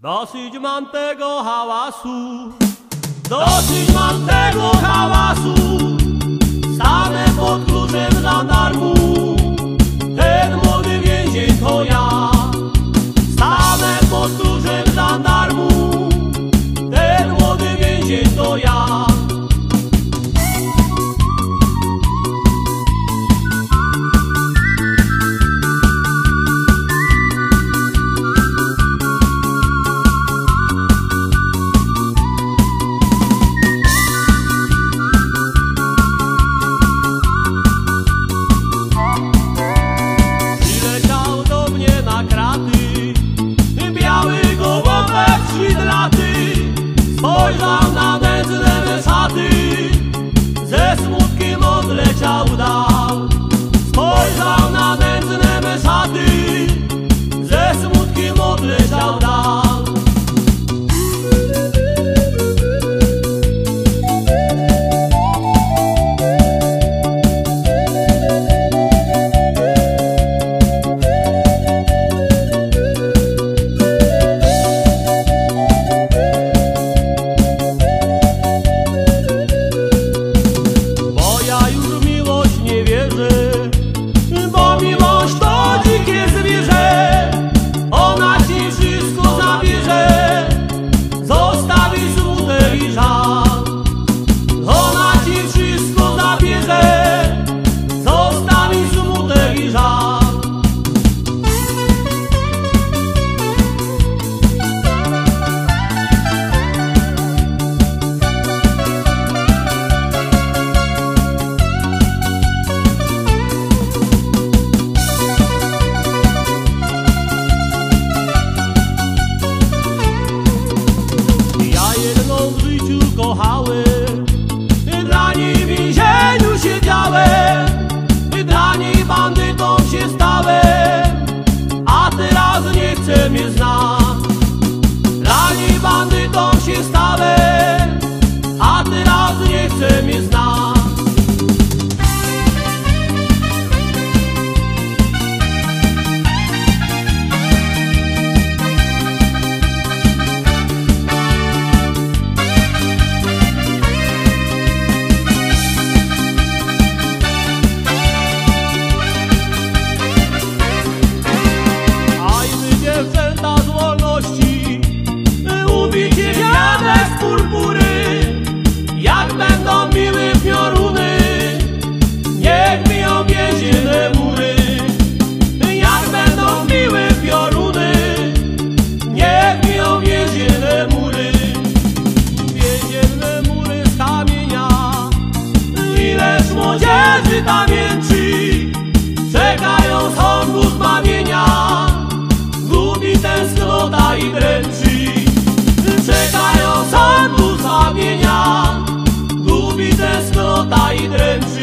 Doce de manteiga ou rau açu de manteiga ou rau Volvo. Zemlje zna młodzieży pamięci Czekają sądu zbawienia. Gubi tęsknota i dręczy Czekają sądu zbawienia. Gubi tęsknota i dręczy.